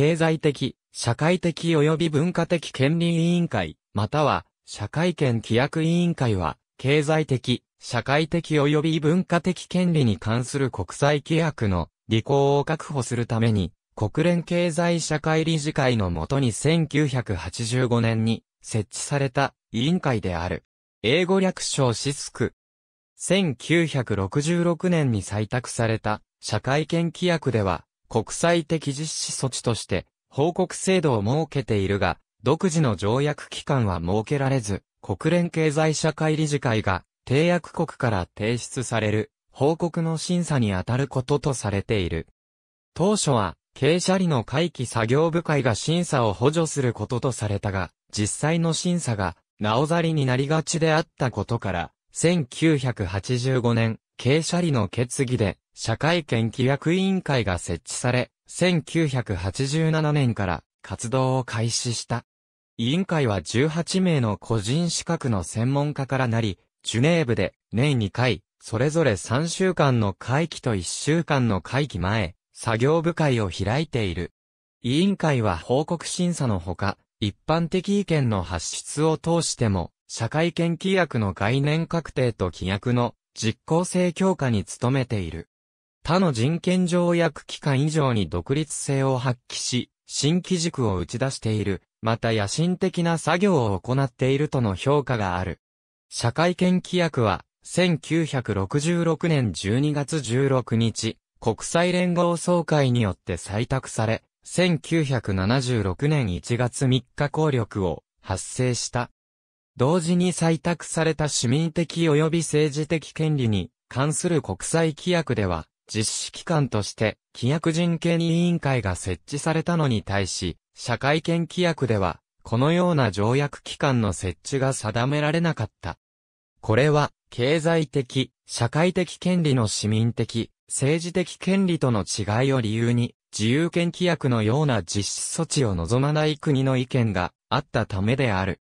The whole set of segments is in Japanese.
経済的、社会的及び文化的権利委員会、または、社会権規約委員会は、経済的、社会的及び文化的権利に関する国際規約の履行を確保するために、国連経済社会理事会のもとに1985年に設置された委員会である。英語略称シスク。1966年に採択された社会権規約では国際的実施措置として報告制度を設けているが、独自の条約機関は設けられず、国連経済社会理事会が締約国から提出される報告の審査に当たることとされている。当初は、経社理の会期作業部会が審査を補助することとされたが、実際の審査が、なおざりになりがちであったことから、1985年、経社理の決議で、社会権規約委員会が設置され、1987年から活動を開始した。委員会は18名の個人資格の専門家からなり、ジュネーブで年2回、それぞれ3週間の会期と1週間の会期前、作業部会を開いている。委員会は報告審査のほか、一般的意見の発出を通しても、社会権規約の概念確定と規約の実効性強化に努めている。他の人権条約機関以上に独立性を発揮し、新規軸を打ち出している、また野心的な作業を行っているとの評価がある。社会権規約は、1966年12月16日、国際連合総会によって採択され、1976年1月3日効力を発生した。同時に採択された市民的及び政治的権利に関する国際規約では、実施機関として規約人権委員会が設置されたのに対し、社会権規約では、このような条約機関の設置が定められなかった。これは、経済的、社会的権利の市民的、政治的権利との違いを理由に、自由権規約のような実施措置を望まない国の意見があったためである。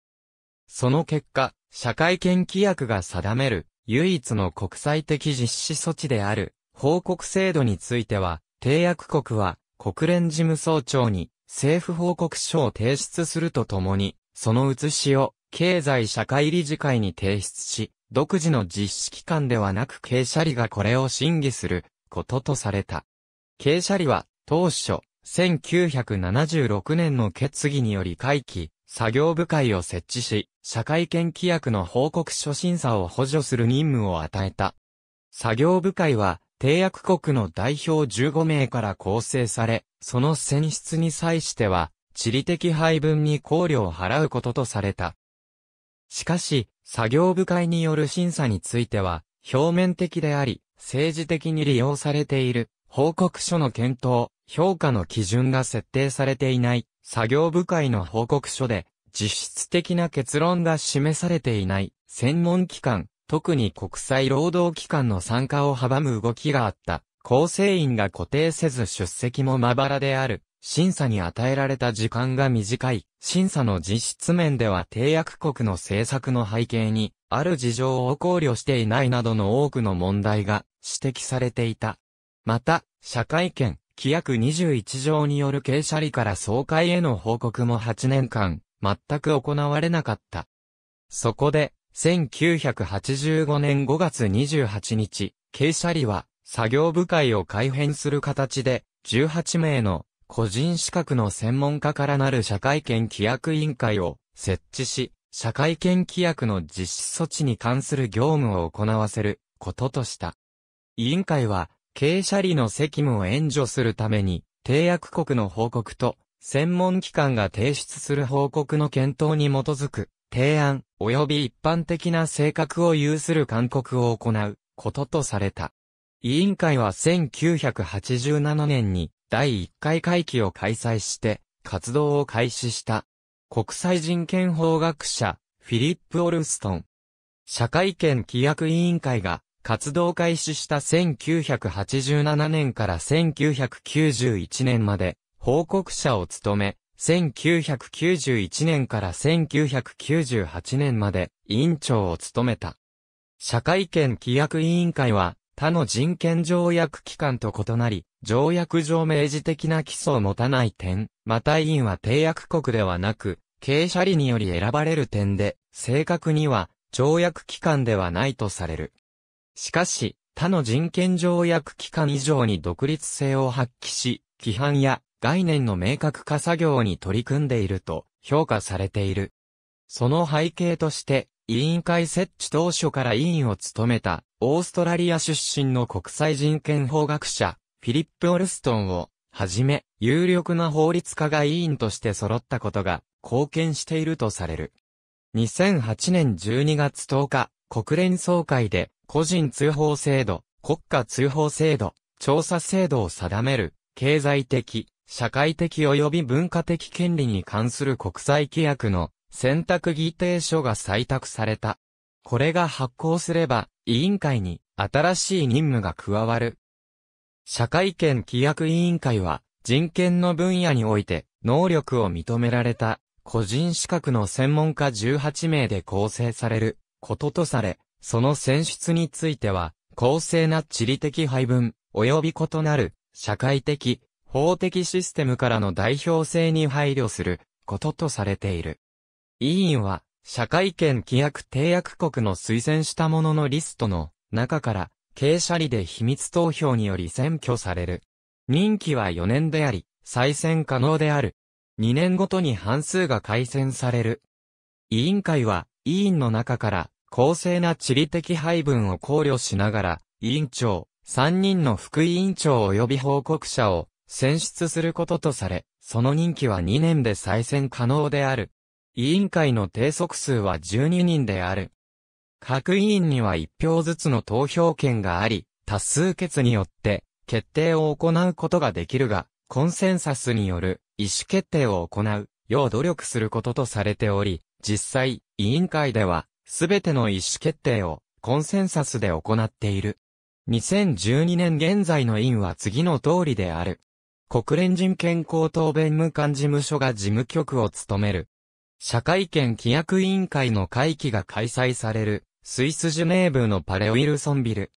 その結果、社会権規約が定める唯一の国際的実施措置である報告制度については、締約国は国連事務総長に政府報告書を提出するとともに、その写しを経済社会理事会に提出し、独自の実施機関ではなく経社理がこれを審議することとされた。経社理は当初、1976年の決議により会期、作業部会を設置し、社会権規約の報告書審査を補助する任務を与えた。作業部会は、締約国の代表15名から構成され、その選出に際しては、地理的配分に考慮を払うこととされた。しかし、作業部会による審査については、表面的であり、政治的に利用されている報告書の検討、評価の基準が設定されていない作業部会の報告書で実質的な結論が示されていない専門機関、特に国際労働機関の参加を阻む動きがあった。構成員が固定せず出席もまばらである。審査に与えられた時間が短い。審査の実質面では締約国の政策の背景に、ある事情を考慮していないなどの多くの問題が指摘されていた。また、社会権、規約21条による経社理から総会への報告も8年間、全く行われなかった。そこで、1985年5月28日、経社理は、作業部会を改編する形で、18名の個人資格の専門家からなる社会権規約委員会を設置し、社会権規約の実施措置に関する業務を行わせることとした。委員会は経営者理の責務を援助するために、締約国の報告と、専門機関が提出する報告の検討に基づく、提案、及び一般的な性格を有する勧告を行う、こととされた。委員会は1987年に、第1回会期を開催して、活動を開始した。国際人権法学者、フィリップ・オルストン。社会権規約委員会が活動開始した1987年から1991年まで報告者を務め、1991年から1998年まで委員長を務めた。社会権規約委員会は他の人権条約機関と異なり、条約上明示的な基礎を持たない点、また委員は締約国ではなく、経社理により選ばれる点で、正確には条約機関ではないとされる。しかし、他の人権条約機関以上に独立性を発揮し、規範や概念の明確化作業に取り組んでいると評価されている。その背景として、委員会設置当初から委員を務めた、オーストラリア出身の国際人権法学者、フィリップ・オルストンを、はじめ、有力な法律家が委員として揃ったことが、貢献しているとされる。2008年12月10日、国連総会で、個人通報制度、国家通報制度、調査制度を定める、経済的、社会的及び文化的権利に関する国際規約の選択議定書が採択された。これが発行すれば、委員会に新しい任務が加わる。社会権規約委員会は、人権の分野において、能力を認められた、個人資格の専門家18名で構成される、こととされ、その選出については、公正な地理的配分、及び異なる、社会的、法的システムからの代表性に配慮する、こととされている。委員は、社会権規約締約国の推薦したもののリストの中から、傾斜里で秘密投票により選挙される。任期は4年であり、再選可能である。2年ごとに半数が改選される。委員会は、委員の中から、公正な地理的配分を考慮しながら、委員長、3人の副委員長及び報告者を選出することとされ、その任期は2年で再選可能である。委員会の定則数は12人である。各委員には1票ずつの投票権があり、多数決によって決定を行うことができるが、コンセンサスによる意思決定を行うよう努力することとされており、実際、委員会では、すべての意思決定をコンセンサスで行っている。2012年現在の委員は次の通りである。国連人権高等弁務官事務所が事務局を務める。社会権規約委員会の会期が開催される、スイスジュネーブのパレオイルソンビル。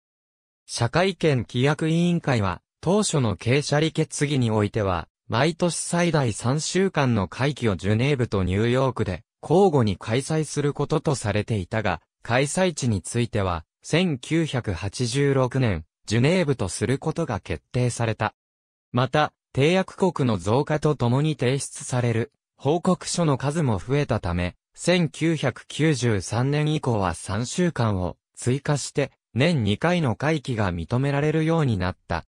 社会権規約委員会は、当初の傾斜離決議においては、毎年最大3週間の会期をジュネーブとニューヨークで、交互に開催することとされていたが、開催地については、1986年、ジュネーブとすることが決定された。また、締約国の増加とともに提出される報告書の数も増えたため、1993年以降は3週間を追加して年2回の会期が認められるようになった。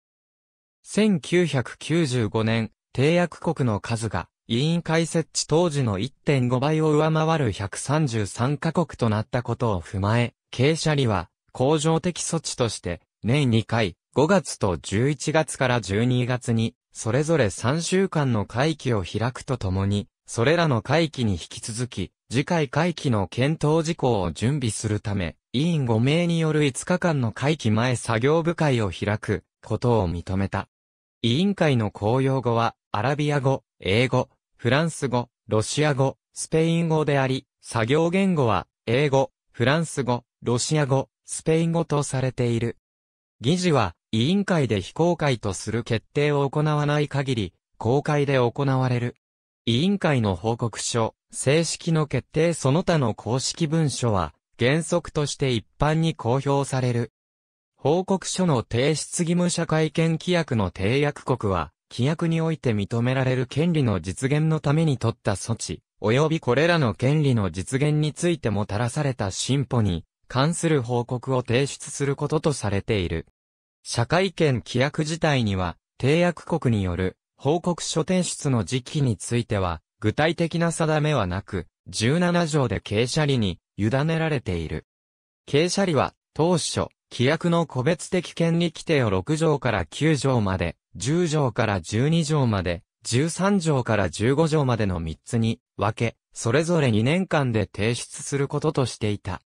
1995年、締約国の数が委員会設置当時の1.5倍を上回る133カ国となったことを踏まえ、傾斜里は、恒常的措置として、年2回、5月と11月から12月に、それぞれ3週間の会期を開くとともに、それらの会期に引き続き、次回会期の検討事項を準備するため、委員5名による5日間の会期前作業部会を開くことを認めた。委員会の公用語は、アラビア語、英語、フランス語、ロシア語、スペイン語であり、作業言語は、英語、フランス語、ロシア語、スペイン語とされている。議事は、委員会で非公開とする決定を行わない限り、公開で行われる。委員会の報告書、正式の決定その他の公式文書は、原則として一般に公表される。報告書の提出義務社会権規約の締約国は、規約において認められる権利の実現のために取った措置、及びこれらの権利の実現についてもたらされた進歩に関する報告を提出することとされている。社会権規約自体には、締約国による報告書提出の時期については、具体的な定めはなく、17条で傾斜里に委ねられている。傾斜里は、当初、規約の個別的権利規定を6条から9条まで、10条から12条まで、13条から15条までの3つに分け、それぞれ2年間で提出することとしていた。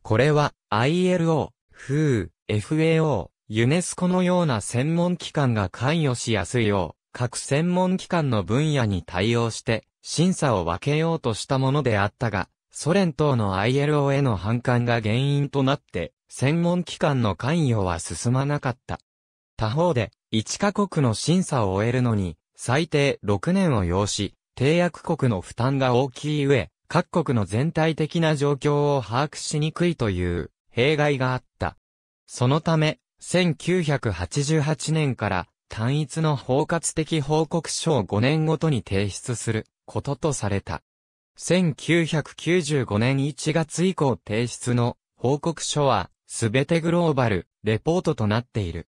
これは ILO、FU、FAO、ユネスコのような専門機関が関与しやすいよう、各専門機関の分野に対応して審査を分けようとしたものであったが、ソ連等の ILO への反感が原因となって専門機関の関与は進まなかった。他方で、1カ国の審査を終えるのに、最低6年を要し、締約国の負担が大きい上、各国の全体的な状況を把握しにくいという弊害があった。そのため、1988年から単一の包括的報告書を5年ごとに提出することとされた。1995年1月以降提出の報告書はすべてグローバルレポートとなっている。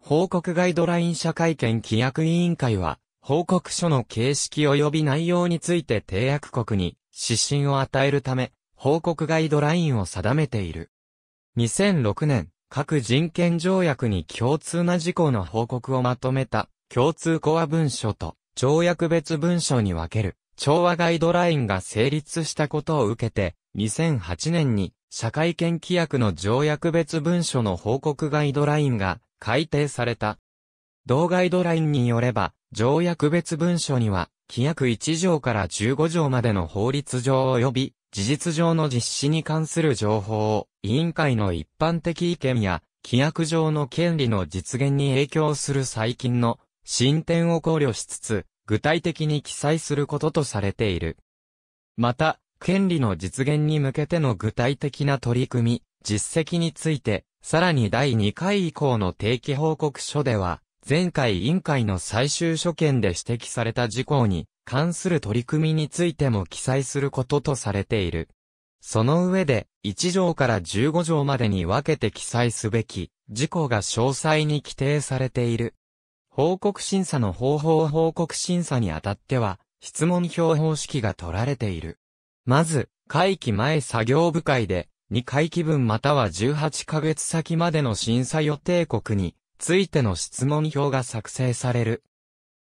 報告ガイドライン社会権規約委員会は、報告書の形式及び内容について締約国に指針を与えるため、報告ガイドラインを定めている。2006年、各人権条約に共通な事項の報告をまとめた共通コア文書と条約別文書に分ける調和ガイドラインが成立したことを受けて、2008年に社会権規約の条約別文書の報告ガイドラインが改定された。同ガイドラインによれば、条約別文書には、規約1条から15条までの法律上及び、事実上の実施に関する情報を、委員会の一般的意見や、規約上の権利の実現に影響する最近の進展を考慮しつつ、具体的に記載することとされている。また、権利の実現に向けての具体的な取り組み、実績について、さらに第2回以降の定期報告書では、前回委員会の最終所見で指摘された事項に関する取り組みについても記載することとされている。その上で、1条から15条までに分けて記載すべき、事項が詳細に規定されている。報告審査の方法報告審査にあたっては、質問票方式が取られている。まず、会期前作業部会で、2回期分または18ヶ月先までの審査予定国についての質問票が作成される。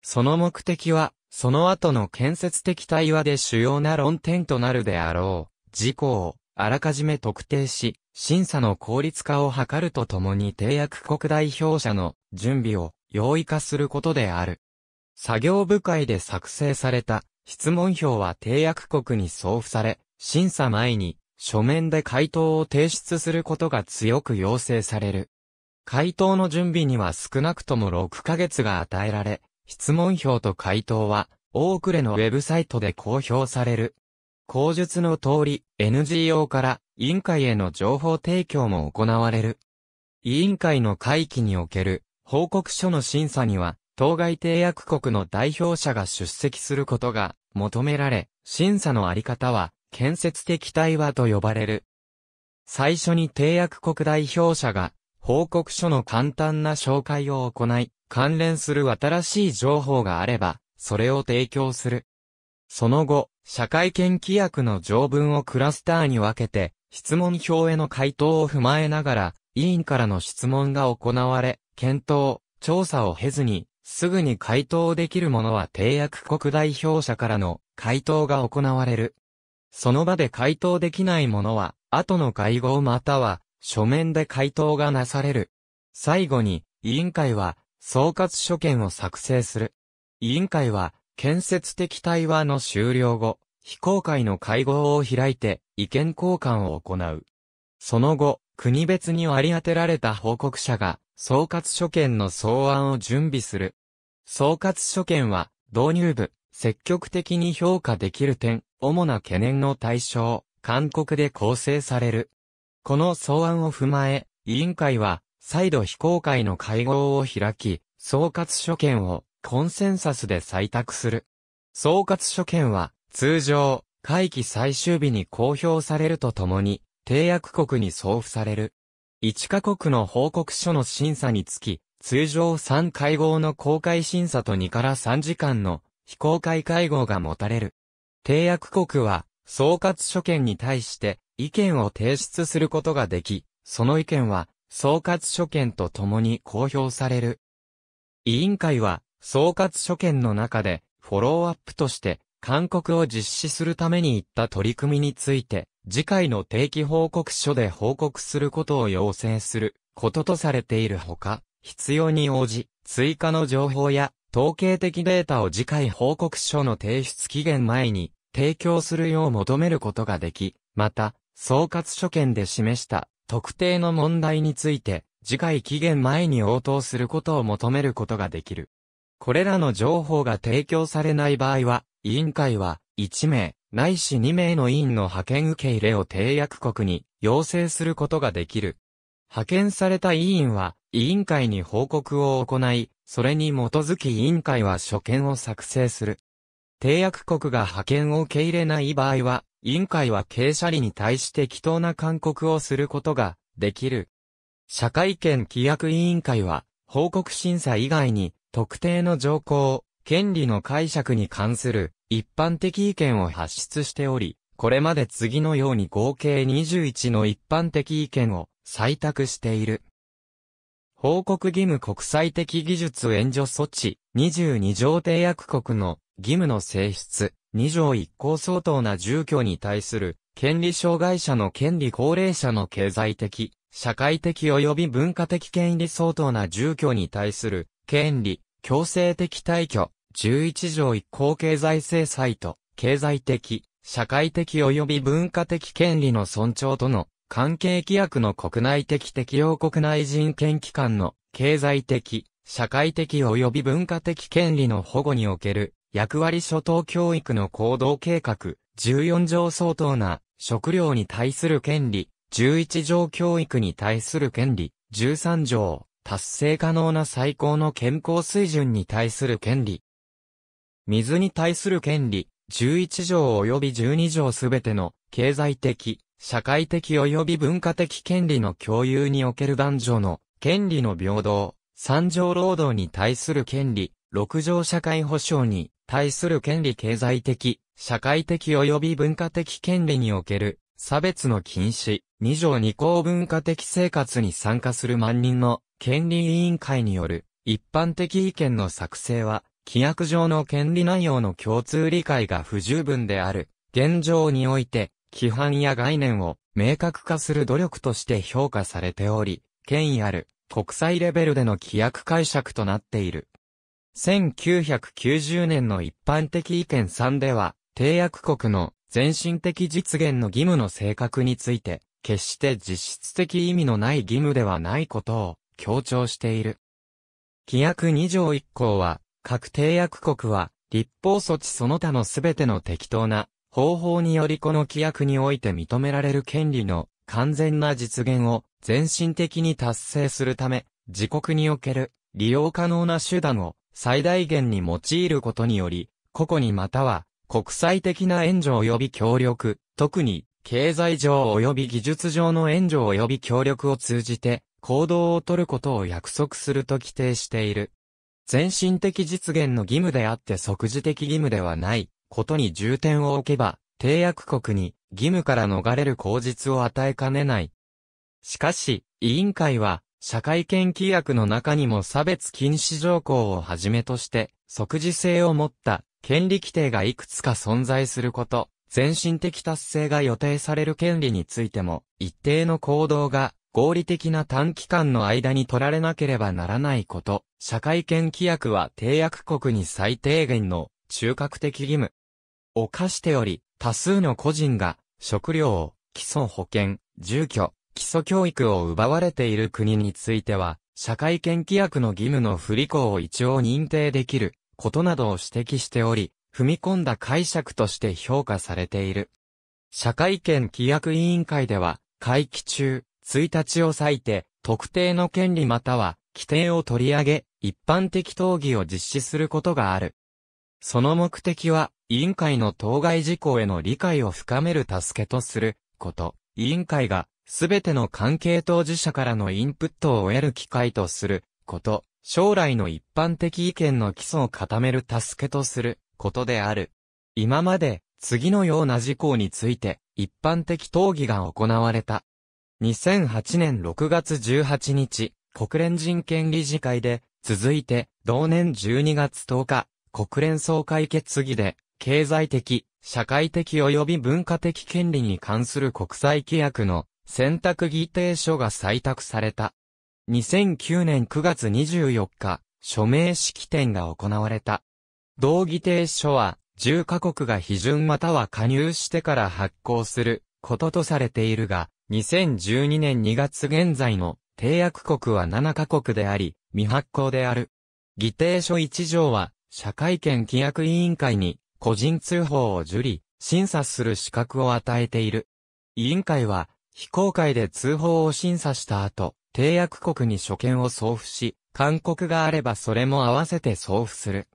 その目的は、その後の建設的対話で主要な論点となるであろう、事項をあらかじめ特定し、審査の効率化を図るとともに締約国代表者の準備を容易化することである。作業部会で作成された質問票は締約国に送付され、審査前に書面で回答を提出することが強く要請される。回答の準備には少なくとも6ヶ月が与えられ、質問票と回答は、大クレのウェブサイトで公表される。口述の通り、NGO から委員会への情報提供も行われる。委員会の会期における報告書の審査には、当該締約国の代表者が出席することが求められ、審査のあり方は建設的対話と呼ばれる。最初に締約国代表者が報告書の簡単な紹介を行い、関連する新しい情報があれば、それを提供する。その後、社会権規約の条文をクラスターに分けて、質問票への回答を踏まえながら、委員からの質問が行われ、検討、調査を経ずに、すぐに回答できるものは締約国代表者からの回答が行われる。その場で回答できないものは、後の会合または、書面で回答がなされる。最後に、委員会は、総括書簡を作成する。委員会は、建設的対話の終了後、非公開の会合を開いて、意見交換を行う。その後、国別に割り当てられた報告者が、総括書簡の草案を準備する。総括書簡は、導入部、積極的に評価できる点、主な懸念の対象、勧告で構成される。この草案を踏まえ、委員会は、再度非公開の会合を開き、総括書簡をコンセンサスで採択する。総括書簡は、通常、会期最終日に公表されるとともに、締約国に送付される。1カ国の報告書の審査につき、通常3会合の公開審査と2から3時間の非公開会合が持たれる。締約国は、総括書簡に対して意見を提出することができ、その意見は総括書簡と共に公表される。委員会は総括書簡の中でフォローアップとして勧告を実施するために言った取り組みについて次回の定期報告書で報告することを要請することとされているほか、必要に応じ追加の情報や統計的データを次回報告書の提出期限前に提供するよう求めることができ、また、総括書簡で示した特定の問題について、次回期限前に応答することを求めることができる。これらの情報が提供されない場合は、委員会は、1名、ないし2名の委員の派遣受け入れを締約国に要請することができる。派遣された委員は、委員会に報告を行い、それに基づき委員会は書簡を作成する。締約国が派遣を受け入れない場合は、委員会は経営理に対して適当な勧告をすることができる。社会権規約委員会は、報告審査以外に、特定の条項、権利の解釈に関する一般的意見を発出しており、これまで次のように合計21の一般的意見を採択している。報告義務国際的技術援助措置22条締約国の義務の性質2条一項相当な住居に対する権利障害者の権利高齢者の経済的、社会的及び文化的権利相当な住居に対する権利、強制的退去11条一項経済制裁と経済的、社会的及び文化的権利の尊重との関係規約の国内的適用国内人権機関の経済的、社会的及び文化的権利の保護における役割初等教育の行動計画、14条相当な食料に対する権利、11条教育に対する権利、13条達成可能な最高の健康水準に対する権利。水に対する権利、11条及び12条すべての経済的、社会的及び文化的権利の共有における男女の権利の平等、三条労働に対する権利、六条社会保障に対する権利経済的、社会的及び文化的権利における差別の禁止、二条二項文化的生活に参加する万人の権利委員会による一般的意見の作成は、規約上の権利内容の共通理解が不十分である。現状において、規範や概念を明確化する努力として評価されており、権威ある国際レベルでの規約解釈となっている。1990年の一般的意見3では、締約国の全身的実現の義務の性格について、決して実質的意味のない義務ではないことを強調している。規約2条1項は、各締約国は、立法措置その他のすべての適当な方法によりこの規約において認められる権利の完全な実現を全身的に達成するため、自国における利用可能な手段を最大限に用いることにより、個々にまたは国際的な援助及び協力、特に経済上及び技術上の援助及び協力を通じて行動を取ることを約束すると規定している。全身的実現の義務であって即時的義務ではないことに重点を置けば、締約国に義務から逃れる口実を与えかねない。しかし、委員会は、社会権規約の中にも差別禁止条項をはじめとして、即時性を持った権利規定がいくつか存在すること、全身的達成が予定される権利についても、一定の行動が合理的な短期間の間に取られなければならないこと、社会権規約は締約国に最低限の中核的義務。を課しており、多数の個人が食料、基礎保険、住居、基礎教育を奪われている国については、社会権規約の義務の不履行を一応認定できることなどを指摘しており、踏み込んだ解釈として評価されている。社会権規約委員会では、会期中、1日を割いて、特定の権利または、規定を取り上げ、一般的討議を実施することがある。その目的は、委員会の当該事項への理解を深める助けとすること。委員会が、すべての関係当事者からのインプットを得る機会とすること。将来の一般的意見の基礎を固める助けとすることである。今まで、次のような事項について、一般的討議が行われた。2008年6月18日、国連人権理事会で、続いて、同年12月10日、国連総会決議で、経済的、社会的及び文化的権利に関する国際規約の選択議定書が採択された。2009年9月24日、署名式典が行われた。同議定書は、10カ国が批准または加入してから発行することとされているが、2012年2月現在の締約国は7カ国であり、未発行である。議定書1条は、社会権規約委員会に個人通報を受理、審査する資格を与えている。委員会は、非公開で通報を審査した後、締約国に書簡を送付し、勧告があればそれも合わせて送付する。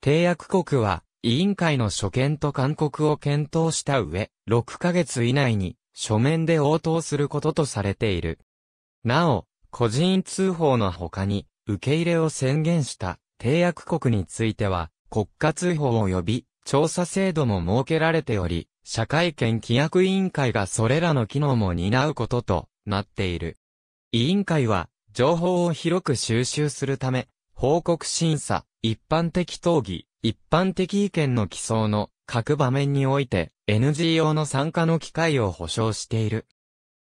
締約国は、委員会の書簡と勧告を検討した上、6ヶ月以内に書面で応答することとされている。なお、個人通報の他に、受け入れを宣言した締約国については、国家通報及び調査制度も設けられており、社会権規約委員会がそれらの機能も担うこととなっている。委員会は、情報を広く収集するため、報告審査、一般的討議、一般的意見の基礎の各場面において NGO の参加の機会を保障している。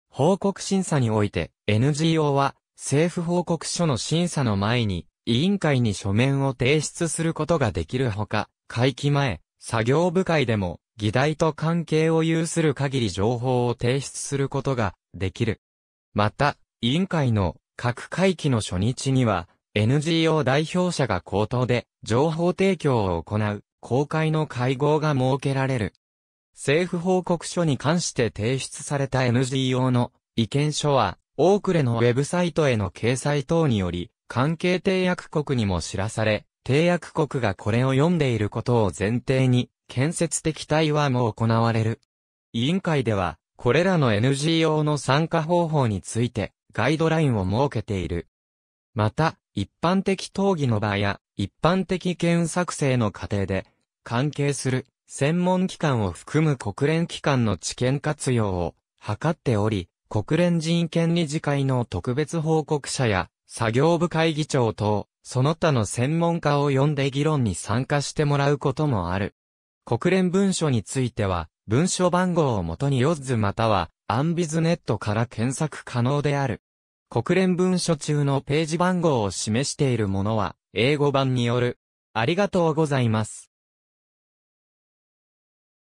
報告審査において NGO は政府報告書の審査の前に委員会に書面を提出することができるほか、会期前、作業部会でも議題と関係を有する限り情報を提出することができる。また、委員会の各会期の初日には NGO 代表者が口頭で情報提供を行う公開の会合が設けられる。政府報告書に関して提出された NGO の意見書は、オークレのウェブサイトへの掲載等により、関係締約国にも知らされ、締約国がこれを読んでいることを前提に、建設的対話も行われる。委員会では、これらの NGO の参加方法について、ガイドラインを設けている。また、一般的討議の場や、一般的見作成の過程で、関係する専門機関を含む国連機関の知見活用を図っており、国連人権理事会の特別報告者や作業部会議長等、その他の専門家を呼んで議論に参加してもらうこともある。国連文書については、文書番号をもとにヨッズまたはアンビズネットから検索可能である。国連文書中のページ番号を示しているものは、英語版による。ありがとうございます。